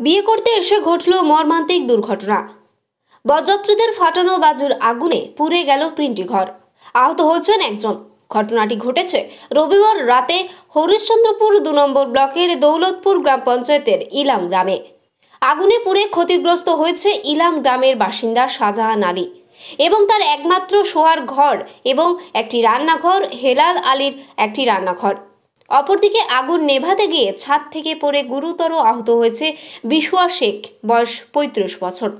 বিয়ে করতে এসে ঘটল মর্মান্তিক দুর্ঘটনা। বরযাত্রীদের ফাটানো বাজুর আগুনে পুড়ে গেল তিনটি ঘর। আহত হয়েছেন একজন। ঘটনাটি ঘটেছে রবিবার রাতে হরিশ্চন্দ্রপুর দু নম্বর ব্লকের দৌলতপুর গ্রাম পঞ্চায়েতের ইলাম গ্রামে। আগুনে পুড়ে ক্ষতিগ্রস্ত হয়েছে ইলাম গ্রামের বাসিন্দা শাহজাহান আলী এবং তার একমাত্র শোয়ার ঘর এবং একটি রান্নাঘর হেলাল আলীর একটি রান্নাঘর। অপরদিকে আগুন নেভাতে গিয়ে ছাদ থেকে পড়ে গুরুতর আহত হয়েছে বিশুয়া শেখ, বয়স পঁয়ত্রিশ বছর।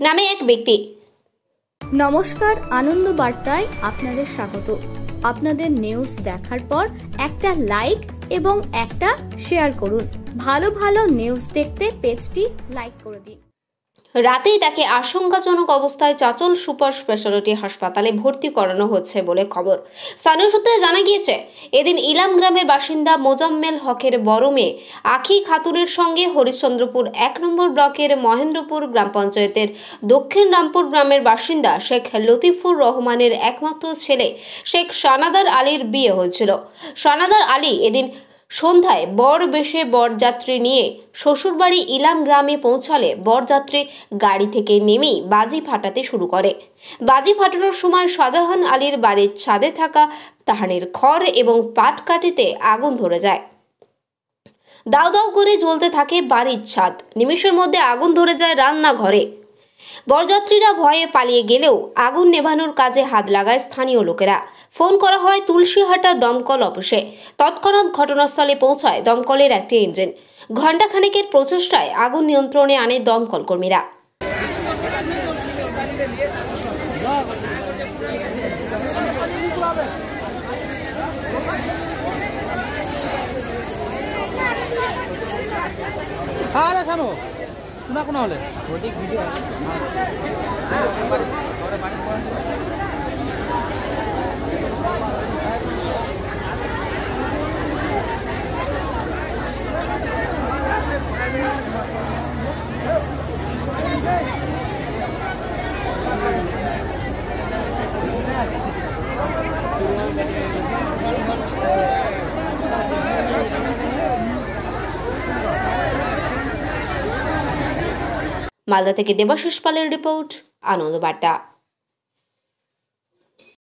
নামে এক ব্যক্তি। নমস্কার, আনন্দ বার্তায় আপনাদের স্বাগত। আপনাদের নিউজ দেখার পর একটা লাইক এবং একটা শেয়ার করুন। ভালো ভালো নিউজ দেখতে পেজটি লাইক করে দিন। রাতেই তাকে আশঙ্কাজনক অবস্থায় চাচল সুপার স্পেশালিটি হাসপাতালে ভর্তি করানো হচ্ছে বলে খবর। স্থানীয় সূত্রে জানা গিয়েছে, এদিন ইলাম গ্রামের বাসিন্দা মোজাম্মেল হকের বড় মেয়ে আখি খাতুনের সঙ্গে হরিশ্চন্দ্রপুর এক নম্বর ব্লকের মহেন্দ্রপুর গ্রাম পঞ্চায়েতের দক্ষিণ রামপুর গ্রামের বাসিন্দা শেখ লতিফুর রহমানের একমাত্র ছেলে শেখ সানাদার আলীর বিয়ে হয়েছিল। সানাদার আলী এদিন সন্ধ্যায় বর বেশে বরযাত্রী নিয়ে শ্বশুরবাড়ি ইলাম গ্রামে পৌঁছালে বরযাত্রী গাড়ি থেকে নেমেই বাজি ফাটাতে শুরু করে। বাজি ফাটানোর সময় শাহজাহান আলীর বাড়ির ছাদে থাকা তাহানের খড় এবং পাট পাটকাঠিতে আগুন ধরে যায়। দাউ দাউ করে জ্বলতে থাকে বাড়ির ছাদ। নিমেষের মধ্যে আগুন ধরে যায় রান্নাঘরে। বরযাত্রীরা ভয়ে পালিয়ে গেলেও আগুন নেভানোর কাজে হাত লাগায় স্থানীয় লোকেরা। ফোন করা হয় তুলসীহাটা দমকল অফিসে। তৎক্ষণাৎ ঘটনাস্থলে পৌঁছায় দমকলের একটি ইঞ্জিন। ঘণ্টাখানেকের প্রচেষ্টায় আগুন নিয়ন্ত্রণে আনে দমকল কর্মীরা। আরে শানু কোনা হলে? মালদা থেকে দেবাশিস পালের রিপোর্ট আনন্দ বার্তা